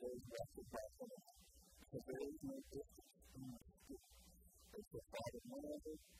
say yes to that one.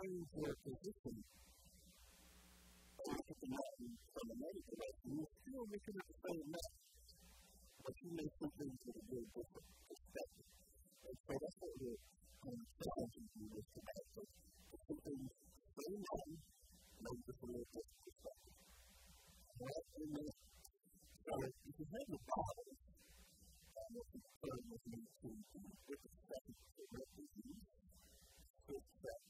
find their position away from from the medical direction, you still may come up with the mess, but you may something from a very different perspective. And so that's what we're um, challenging you with today. So it's something very known, but with a little different perspective. So that's in the uh, so if you have your Bible, um, if you turn with me to the book of 2 Corinthians, 6 chapter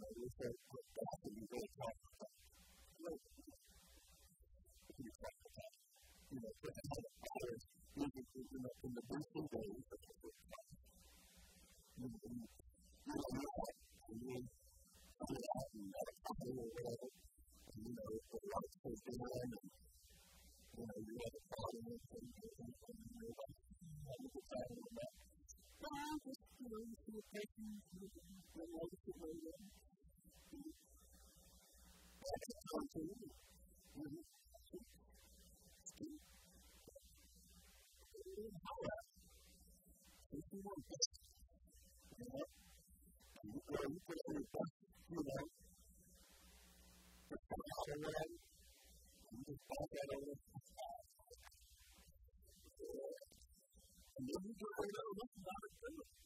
know, they said, put back in the old time. You know, but how the powers moving you know, from the Bristol days of the first time. You know, you know, not, and then coming out and not coming or whatever, and you know, the lights were down and, you know, you had a problem and things were going on, you know, like, that was the time of the those who are taking the life away from that's a continuity. However, if you want this, you know, and you go and put on your best, you know, just come out of that, and just back that over. And then you go and look about it,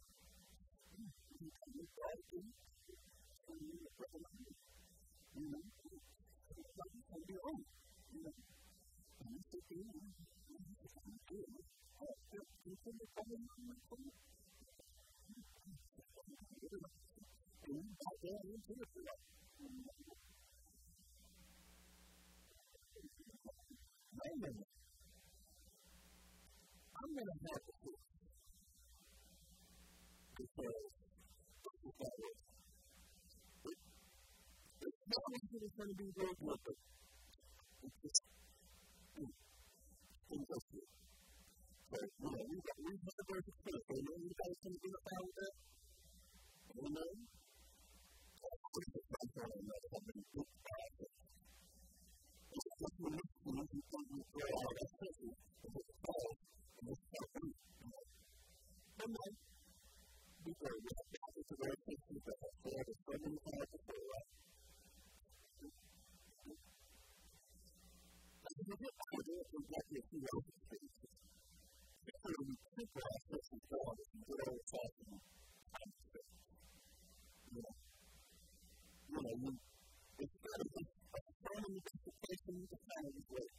I'm going to have to that is. It's not that it's going to be very good, but it's just things like this. So, you know, we've got we've got a very good place. I you guys can do it now with that. You know? It's just a matter of not having good assets. It's just of not having good assets. It's of not having good. It's people who have access to their systems that have stored a certain part of their life. As you look at the work of what you're seeing out of space, it's sort of super access and so on, it's good old fashioned time space. You know, you know, you, it's sort of a, a firm justification to kind of like,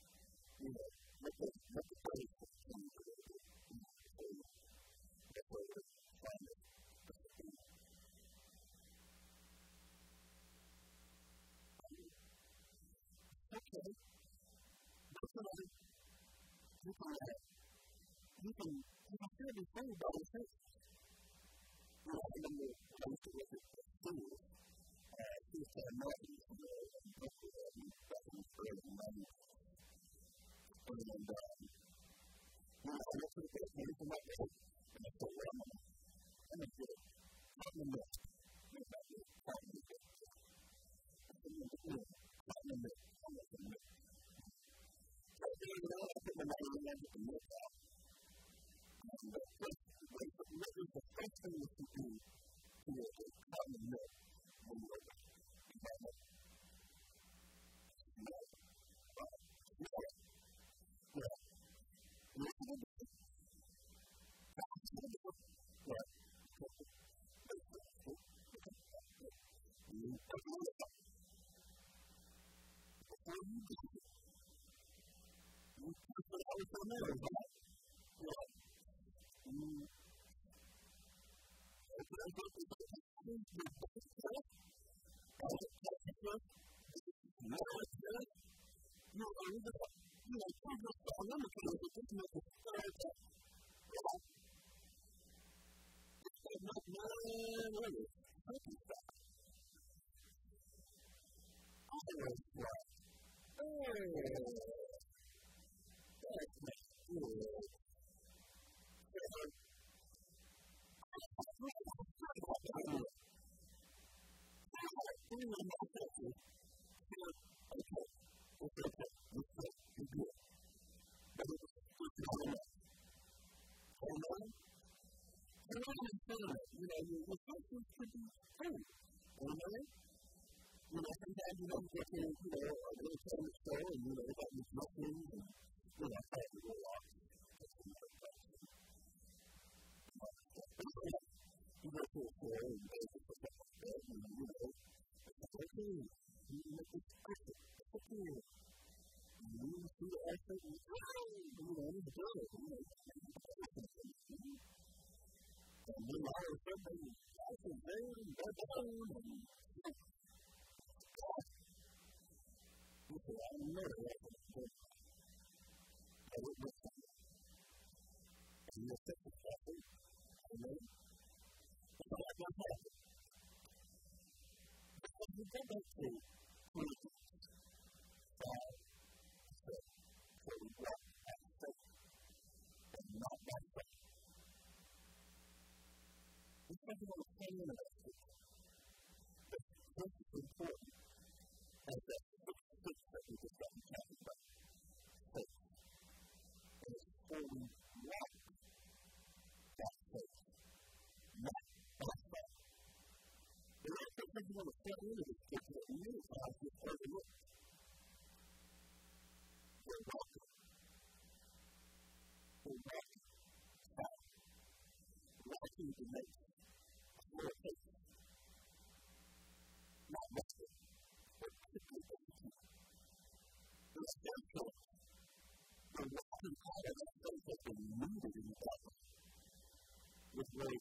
you know, let the, let the place continue to go. So, that's what we're trying to okay, that's all right. That's all. You can, you can feel the same about yourself. You know, when I used to work at school, uh, he was saying, no, I and work and um, you know, I looked at the person, and I said, and I thought, well, I'm going to. I'm going to do it. I'm going to do it. I'm going to do it. I'm going to do. なるほど。never You know, your, your culture is pretty free. You know, sometimes you don't get to, you know, a little show and, you know, in the second chapter. Amen. So that will happen. So you go back to Corinthians 5, 6, where we walk by faith and not by in but this is important as that that we just got and it's taking on the to step into this picture that you have to start to look. They're How? The next. For a. Not. But welcome of that that's been rooted in the With really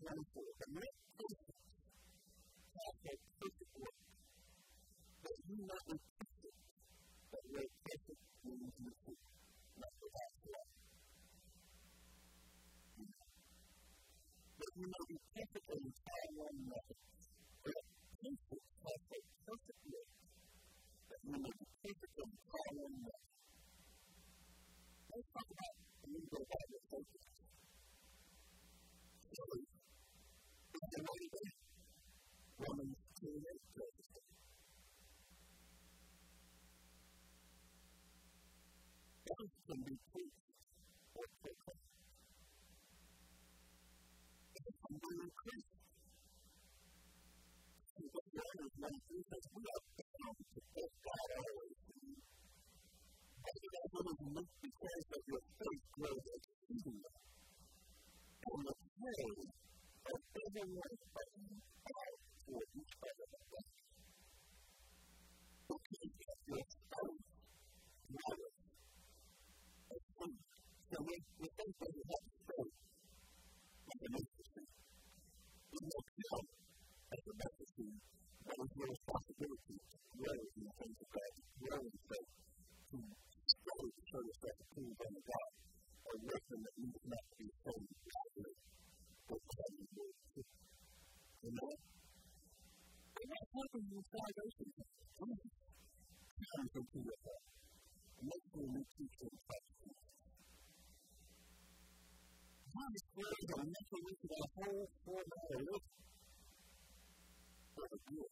example, the next person has a perfect work, but you not repeat it, but your perfect means you not without love. But you may be perfect and entire one another, but perfect has a perfect work, but you may be perfect entire one another. Let's talk about the Bible focus demande Romans 2 and 3. God can be preached or proclaimed. A Christian, Jesus we are bound to put God always you. As it your faith grows exceedingly, and the praise and building life by by for each part of the body. Okay, that's your health, knowledge, and food. So we, we think that we have faith in the medicine. We know health as a medicine that is really and that's what we did our whole four days. Perfect year.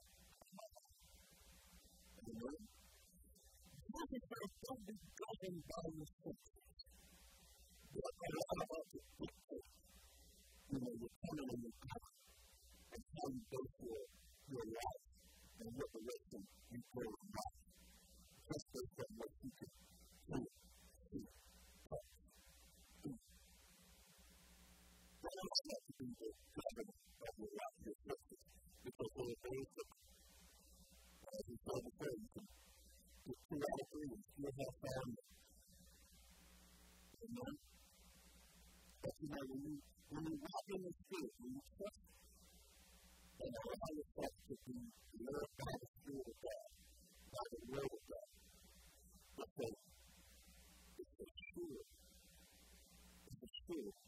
Amen. Sacrifice don't be governed by your senses. What a lot of dictate, you know, your coming and your coming, and how you go for your life and what direction you go in life, just based on what you can do. the seven of the last scriptures, because of are things that as we saw before, you can just two out of three, two and a half family. Amen? But you know, when you, when you walk in the Spirit, when you trust and allow yourself to be led by the Spirit of God, by the Word of God, it's a, it's a sure, it's a sure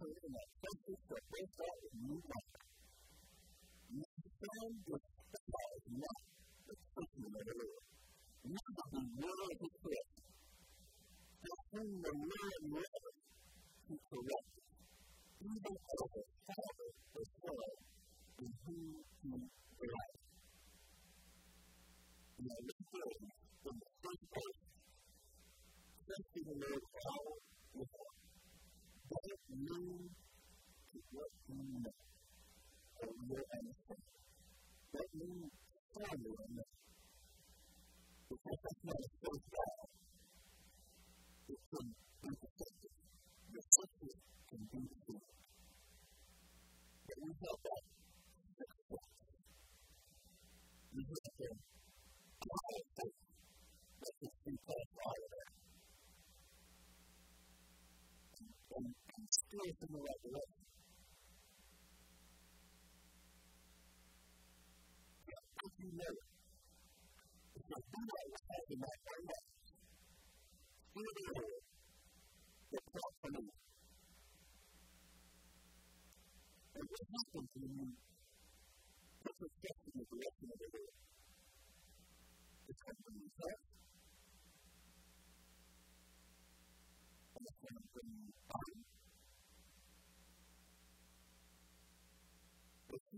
una fuente propuesta en un marco. Necesitan despertar al final, después de la verdad. Nada de nuevo de usted. Es una nueva nueva y correcta. Even as a father or soul in whom he delights. And I look from the first place, trusting the Lord how with faith knew what he knew of your ancestors. What you saw you in them. Because that's not a first God. It can be deceptive. The sickness can be deceived. But we help that six. We help them. God has faith. That's what we call fire. steer us in the right direction. If you know it, if you do not have the right direction, steer the other way, get caught from the And what happens when you put your steps in the direction of the? It's. And it's you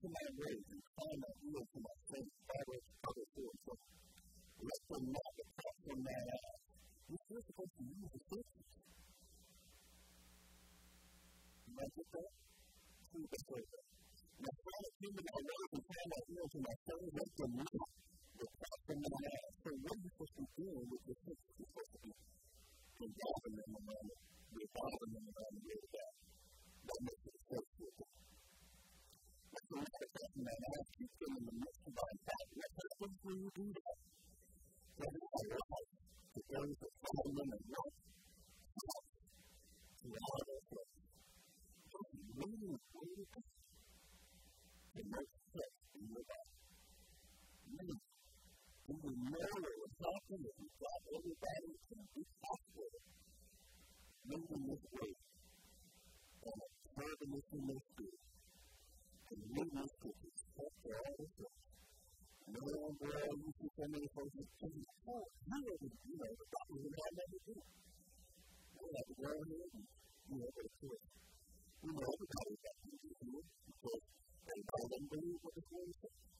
to my ways and find that will to my faith, Proverbs chapter 4. So let them not the proper man out. We're supposed to use the scriptures. You might get that? See what they say. Now, find that human that will to find my faith, let them not the question that I asked her, what are you supposed to be doing with your sister? You're supposed to be involving them in money, revolving them in money, with that. That makes it associated. That's another question that I asked you, feeling the most about that. What happens when you do that? That is our life. The things that fall in the life. To all of us. Really, really good. The most stress in your life. Really Meaning, when you know what's happening, you've got everybody to be possible. Moving this way, and observing this spirit, and living this with respect for all the things. Man, girl, you see so many folks that say, oh, you know, you know, the doctors would have to do. They have to go ahead and, you know, go to it. We know everybody got to do it because everybody doesn't believe what the Lord says.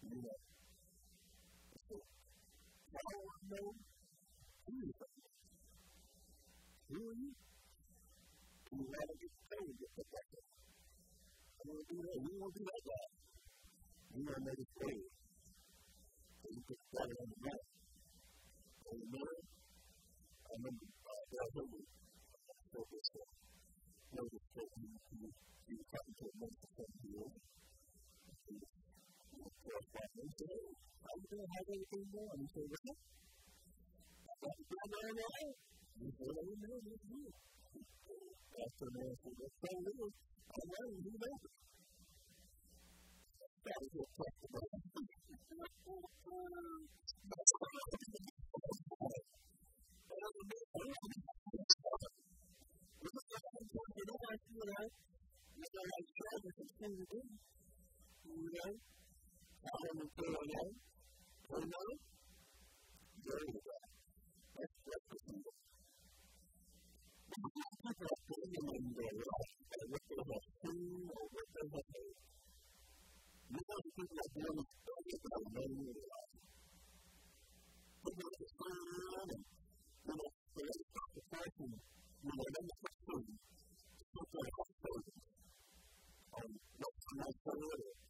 Europe. So, now I know who you are. Who are you? And you want to get started with the. I want to do that. We want to do that guy. We want to make it free. So you get started on the map. On the mirror. I remember uh, that whole focus. Notice that you, you, you come to a mental health field. của của những chữ ông chưa hay đi tu mua những chữ đó còn chưa nói nói những chữ đấy nói như thế và từ này từ đó tôi lấy ông nói như thế tại cuộc cuộc của Thank you. I am Bruno. Bruno? Very well. Let's represent it. What does that mean in their life? And what does that mean? Or what does that mean? You don't think that one is better than one in your life. But there's a sign, and you know, there's a sacrifice, you know, and there's a food. So there's a food. And that's the most important.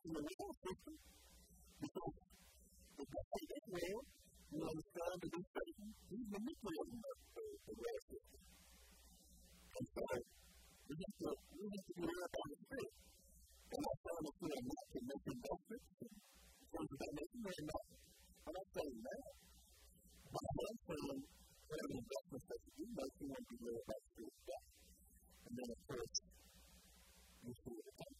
in the legal system because the government in Israel will understand that this person is manipulating the, the, the legal system. And so we have to, we have to be aware of the truth. And that's why we're doing that to make them more Christian. So if they're making their I'm not saying that. But I am saying that an that you do make, you want to be aware about the truth. And then, of course, you see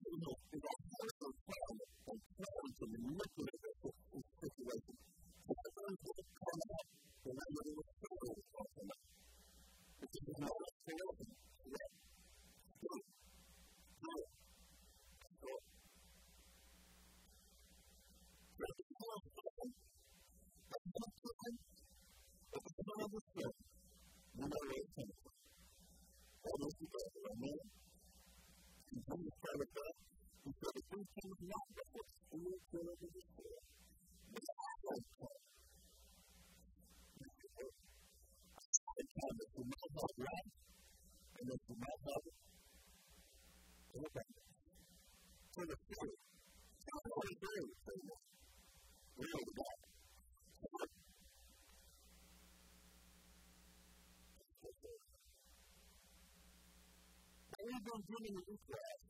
uno che va a soltanto al quanto nel momento del tempo un speculante come tanto come con la rivoluzione del cosmo e si non spiegare la Thank you. character because the person is not the true character of the soul. This is the soul. The character does not have life and does not have everything. So the soul, soul is very similar. We know the God. We've been dealing with Israel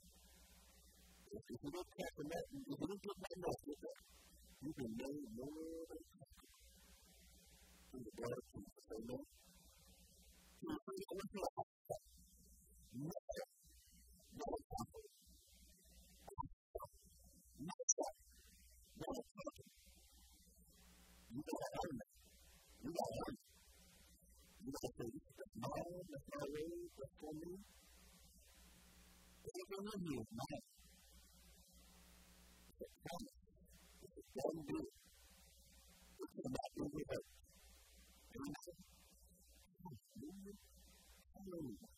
If you don't catch the message, if you don't get message, you can know more than the blood of Jesus. Amen. To free of the Never. You gotta. You gotta. You gotta. come is the same group. It's about the year. And I said, Hallelujah.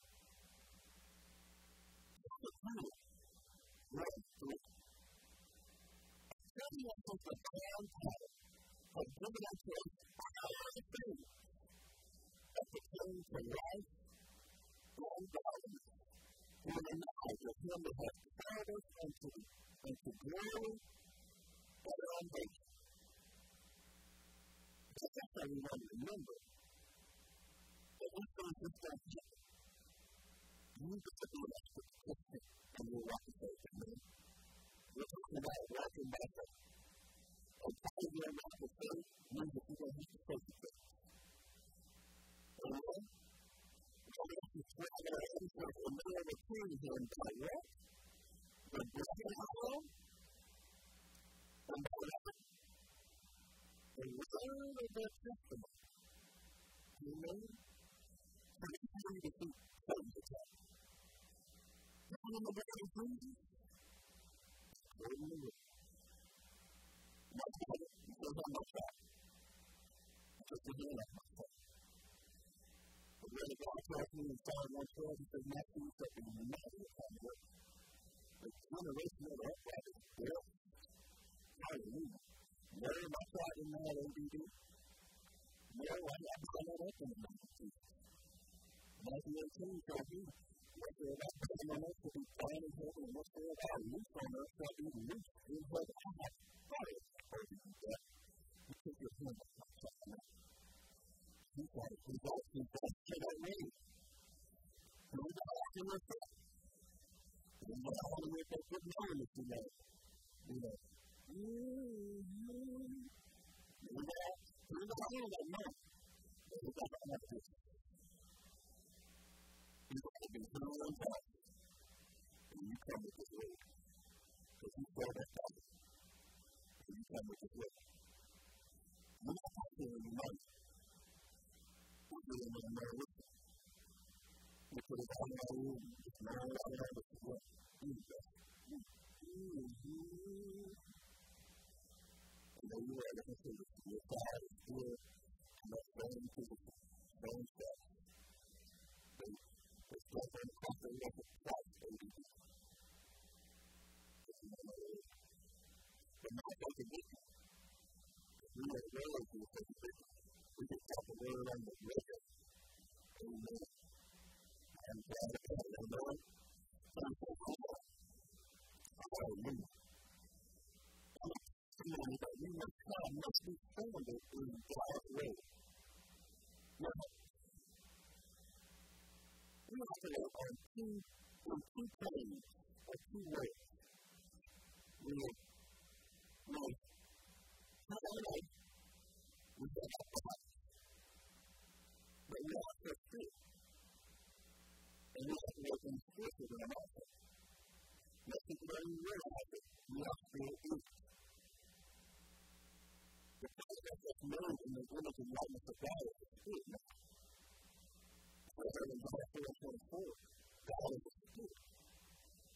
The truth, grace to it. And telling the grand power has given us us our own faith. That became to life and godliness. To the knowledge of Him that has called us unto into glory for their own sake. So that's how we want to remember that we serve this God's shepherd. You get to be an expert Christian and you'll walk the faith. Amen. We're talking about walking by faith. And part of your walk of faith means that you're going to have to face the faith. Amen. So we have to spread our hands like a man of a king here and direct the man of God tells me in Psalm 112, he says, My feet have been made upon the earth this generation of uprightness built. Hallelujah. Mary, my pride in that ABD. Mary, I got brought up in the non Matthew 18 told me, Whatsoever I bind on earth will be bound in heaven, and whatsoever I loose on earth shall be loosed in heaven. I have non it over you, non You took your hand off my child. He's like, he's also physically. He's like, I've been through and back. And you come with this weight. Because you feel that body. And you come with this weight. We're not talking in money. We're dealing with another weight. We put it on our own. It's not our own. It's not our own. And then you were able to see the fire is good. And that's very physical. pensa che sta pensando in questo caso di che non è stato detto lui è quello che è stato detto quindi the stato quello the è stato detto quindi è un po' di tempo tanto come allora lui Must be founded in God's way level. We operate on two, on two planes, or two ways. We make harmony with the thought, but not for free. And we have to make them explicit in our message. Message learning realizes not being easy the fact that that's known in the image and likeness of God is the truth. However, in John 4 24, God is the truth.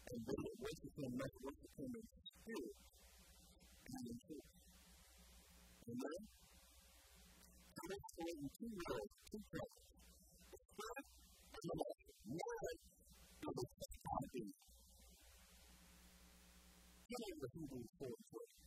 And they that worship him must worship him in spirit and in truth. Amen? So that's the way in two words, two things. The spirit and the life. Knowledge is the same idea. Healing the Hebrews 4 and 20.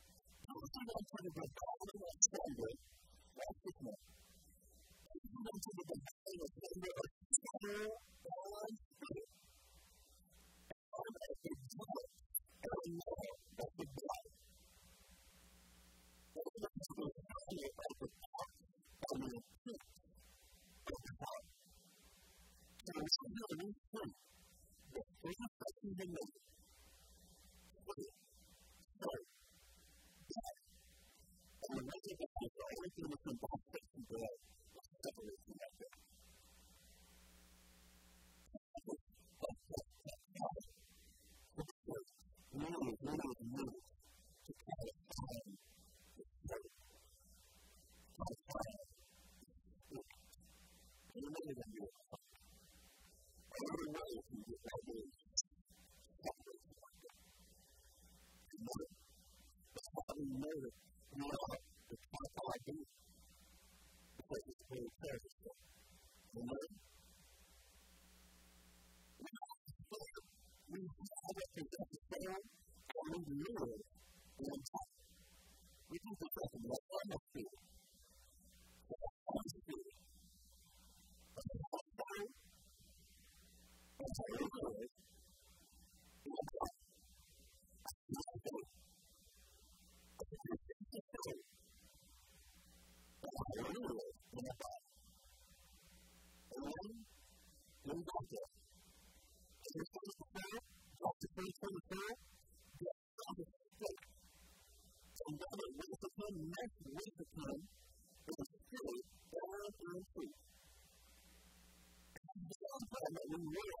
everything that I try to do, all the way to the that's the thing. Everything that I try to do, all the way to the center, balance, and all that is the joy, and I know that the God. Everything that I try to the and the of the. So we should in the middle know that Egypt. And the first of all, chapter 24, the God is sick. And God raised upon met with the time, but the spirit fell. And the God that we were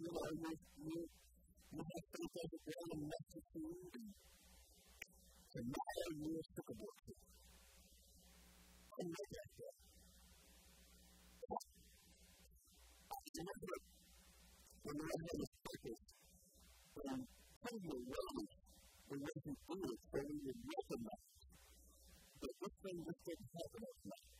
feel that I might be my faith as a girl and not to food. And sick of that. I remember when had purpose, when the so we would recognize this thing just didn't happen overnight.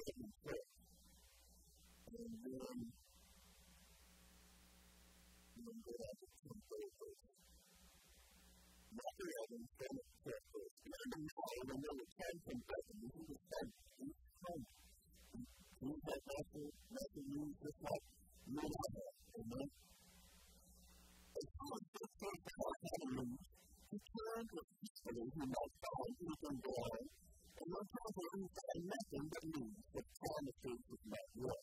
material and send it to. And I don't know, I know what time from present, this the same, this. We have also, not to use this one, you don't have amen? As far as this sort of power happens, he turned with he in the and no time for him to nothing but news, but time to change his mind, yeah.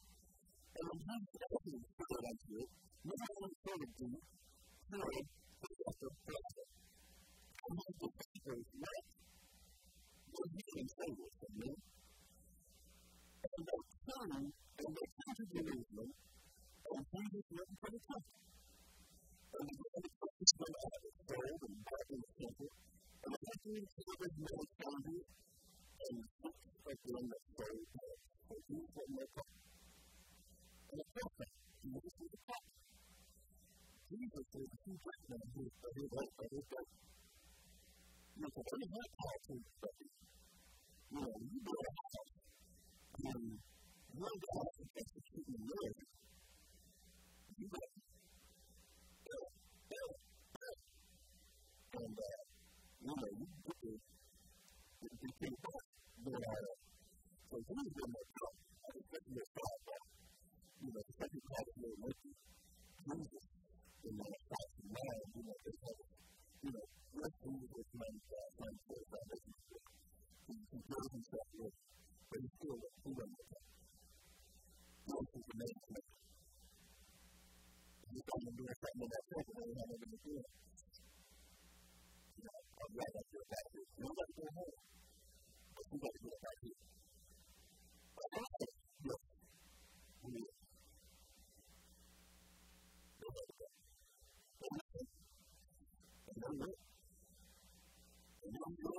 And when he said he said unto it, no to do multiple people met, were meeting tables me. And they and they Jerusalem and Jesus went the temple. And the out of gold and back in the temple, and the Hebrew servers made foundry and six of them that very day, and Jesus had no problem. And the prophet, Jesus was a prophet. Jesus was his, his, you know, you you build a house, and one guy is executing another, you go, build, build, build. And, you know, you put the, the, the thing back, but, so he's been like, oh, I was you this thought, but, you know, the second part of it was Jesus, you know, that's the man, you know, this whole you know, wrestling with this mindset, uh, mindset. He, he builds himself with, but he's still a freedom with it. This is. He's going to be a friend of that person, and he's not going to do it. You know, I'm hold it. But you got to get back. But I. Yes. We need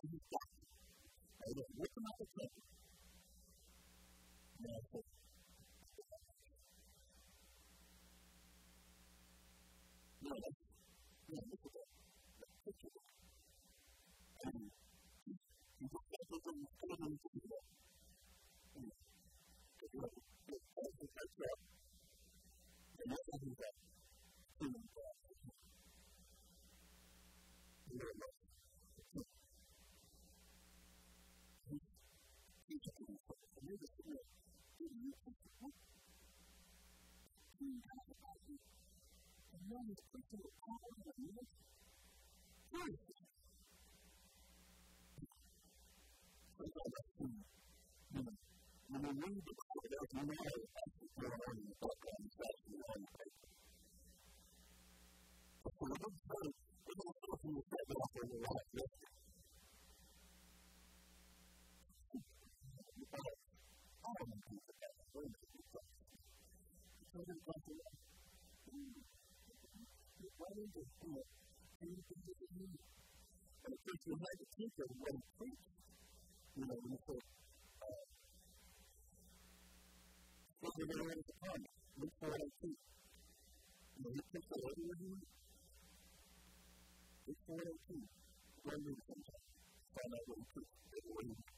from his body. I was looking at the temple. And I said, No, that's that. That's such a lot. And he looked at and put it on the table. And the touch out. And cuidado aí. Não me escuto de mim. Cuida. Cuida assim. No momento que eu cosas fáciles. You wanted to do it, and you can just do it. And of course, you're like a teacher when you preach. You know, and so, uh, so we're going to learn to come. Look for what You know, you can tell everyone you want. Look for what I teach. Learn me sometimes. Find out what you teach. Get away it.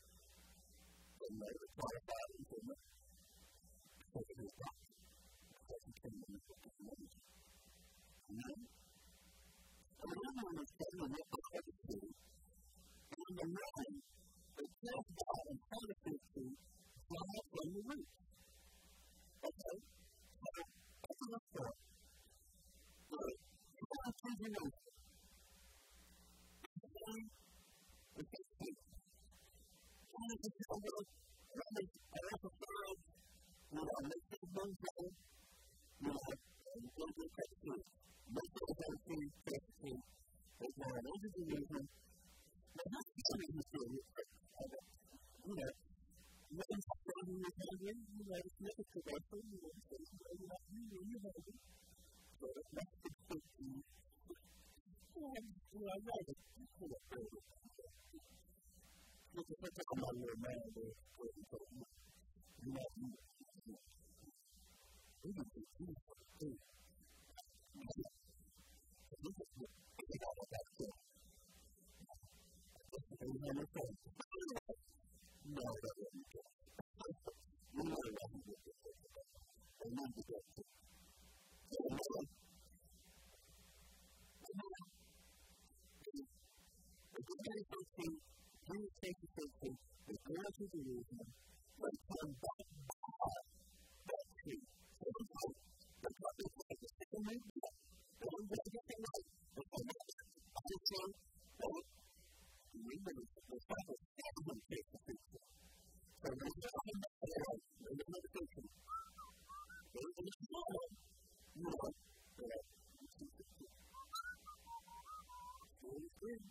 from my required body from because it is not because it came in the knowledge. Amen? So remember understanding what the heart is doing. And in the mind, the tells God and how to think to draw from the root. Okay? So, that's enough for it. So, you want to change your mind. Okay? only to tell those brothers and episodes, you know, make this one day, you know, and go to the next week. Make sure that the series takes me. It's not an overview movement. But not the you history you it. You know, when it's done in your family, you know, it's never too bad for you. It's not you, you're you have it. So it's not the same thing. You know, I know that people are afraid of it. Yo creo que como lo menos de Puerto Rico. Una Thank you. We you take the the girls of to. So the prophet and come back to them, they will not You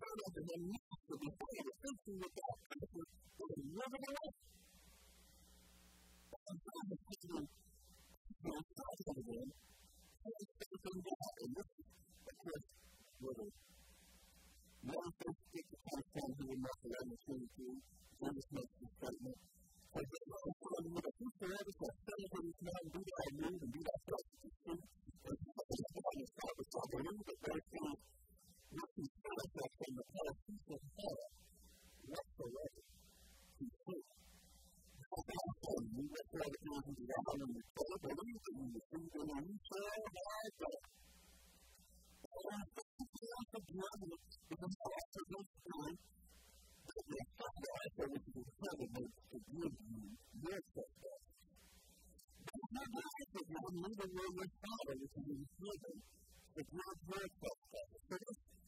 found out that they need to be afraid of thinking with God. And they were living it up. And God was taking the size of them and taking God. And this is the first little manifest it to come from who will not allow me to do Jesus makes this statement. I said, well, I'm going said, to do move and do believe that looking further from the Palestinian horror, left the way to see. Because they are saying, you left the other person to down in the club, or anything in the food, or you so hard that. But when I think of the act of gravity, it is the act of this time, that they have the act of which is incredible to give you your setback. But it's not the act of one, neither will your father, which is in heaven, to give your setback. So this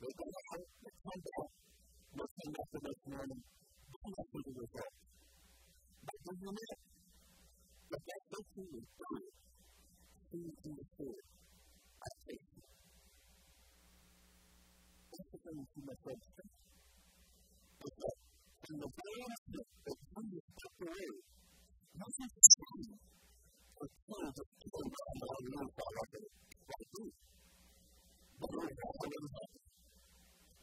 They come out, they come back, they come back the next morning. This is actually the result. But isn't it? But that person is dying. He's in the spirit. I take it. That's the thing to my friends It's that in the violence that Jesus took away, nothing to see or kill the people around the world are like it. Like this. But we're not going to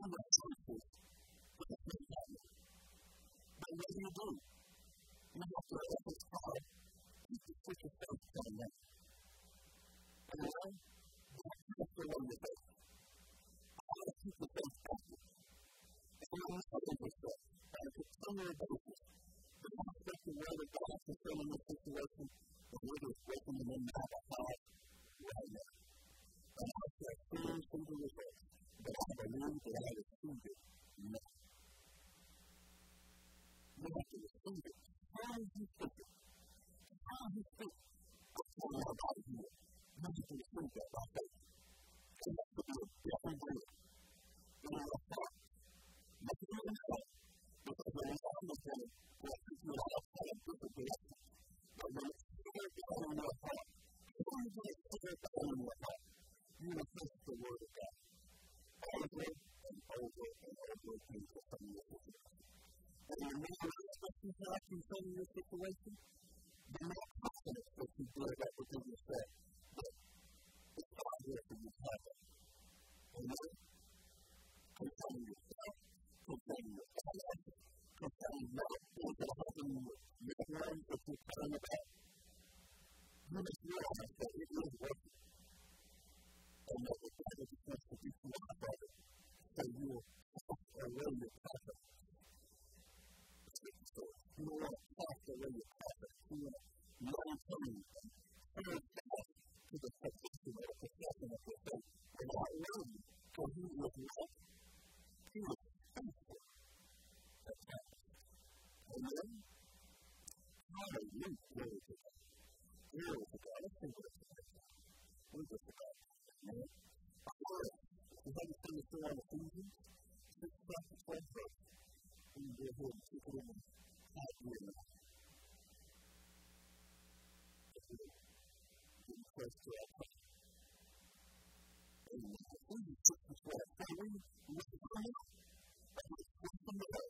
you are truthful with the things that you But what do you do? You have to let this God keep the switch of faith coming in. And then, God keeps one of the faith. I want to keep the faith active. And you know yourself and to turn your ability situation, they're not confident you. do it at the really the guy that's been with us. We're just about you know? Of course, we had to spend the story on the seasons. Six months of twelve months. And we were here two women five years. In the first day of time. And we had to do six to twelve. So we went to the house. I was with the mother.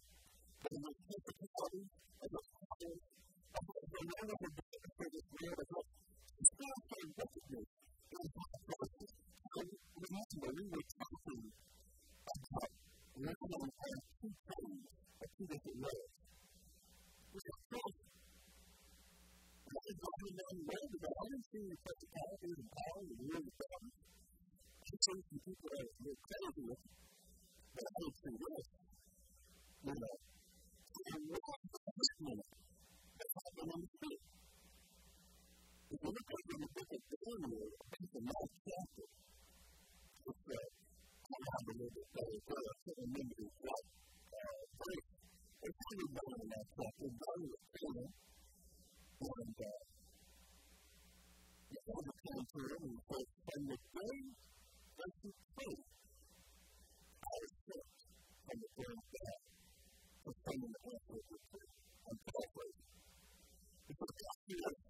But in my case, I was with the father. I was with the father. I was with the mother. you know, E the è of mi posso tenere, questo è mai certo. Questo è amabile del cuore, quello è solo un membro del the E quindi non è mai certo, il valore è quello, non è mai Before the counter, we first spend the day, then to pray. Our shift from the brain of to spending the effort with prayer and paraphrasing. Because God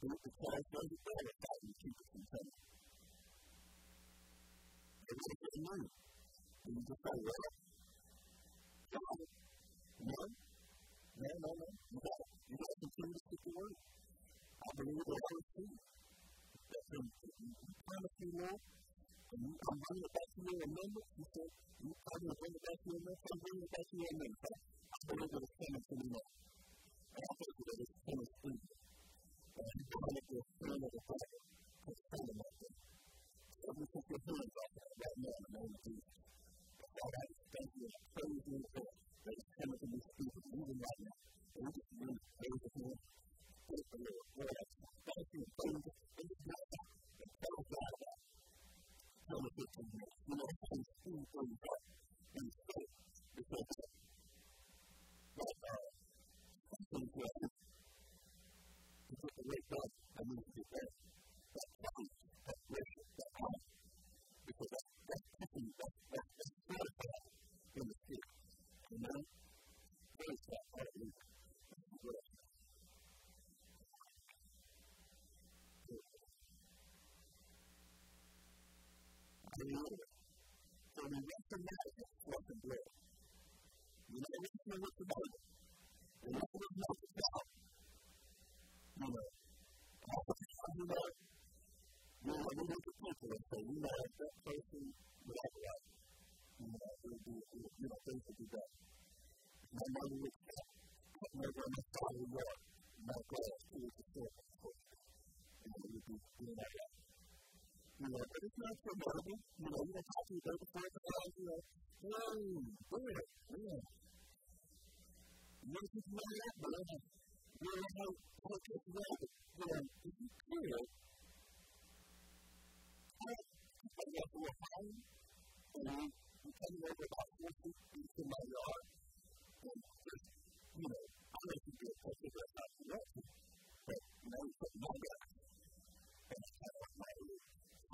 with the class does it better, that would keep it from coming. It would have been money. And you just say, well, come on. No, no, no, no. You got to, you got to continue to speak the word. I believe that I receive. That you, you promise me, Lord, and you, I'm bringing it back to your remembrance. You said, you, I'm going to bring it back to your remembrance. I'm bringing it back to your remembrance. I believe that it's coming to me now. things that that is even right now. And just pray for him. Pray for. Thank you, praise You know, familiar. So we recognize it wasn't real. We know it's not what's. We know it know what to God. You know, all the time we know. You know, we look at people and we know that person would act. You know, it be, you know, things would be better. My mother would say, I you know, my God, he was a. You know, it would be, you know, that. you know, but it's not so notable. You know, you don't talk to your baby for it, you know, whoa, weird, man. You want to keep your mind up, but I have, you know, how, how it takes away, but, you know, if you clear, I have, I have to refine, you know, you come over about four feet into my yard, and just, you know, I don't know if you do it, I think that's not correct, but now you put my guy, and I have my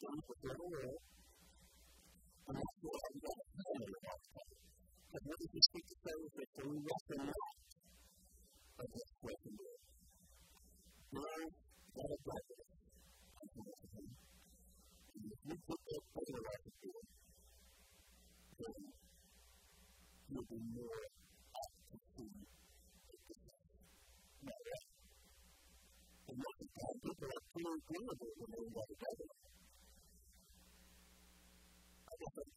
quanto per loro non è più la vita della realtà. Per noi che si chiede che per un nostro modo è per quello. Noi siamo proprio non posso parlare di più. Io di nuovo. Ma è molto tanto per la tua incredibile